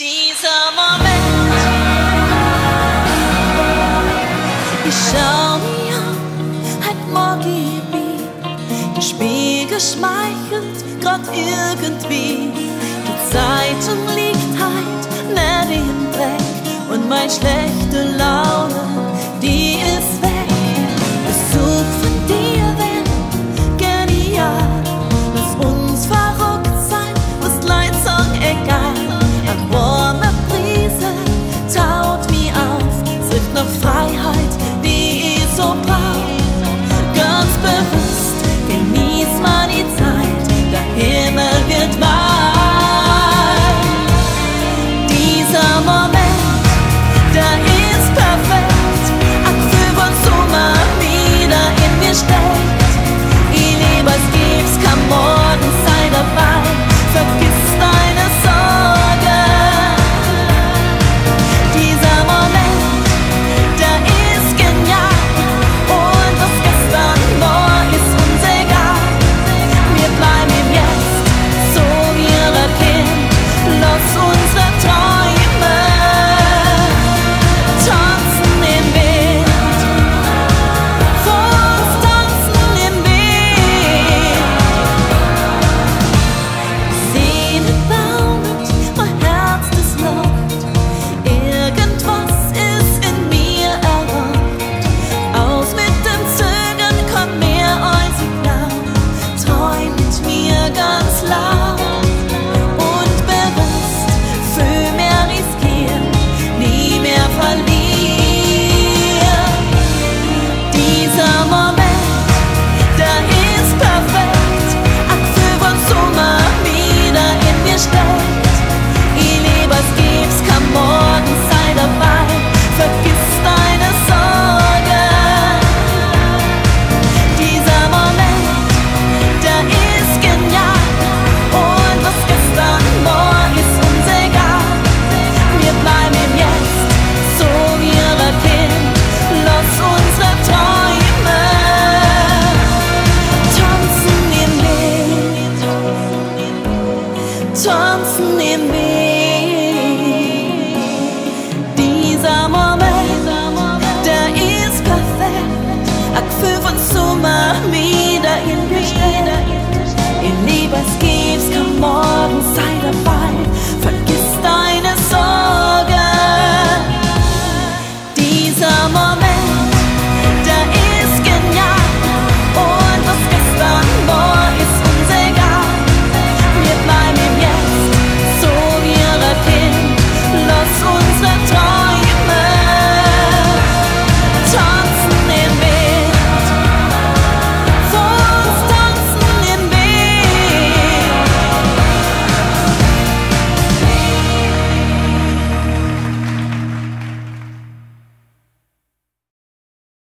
Dieser Moment, ich schau mir an, hat morgen wie, der Spiegel schmeichelt grad irgendwie. Die Zeitung liegt halt mehr im Dreck und mein schlechte Laune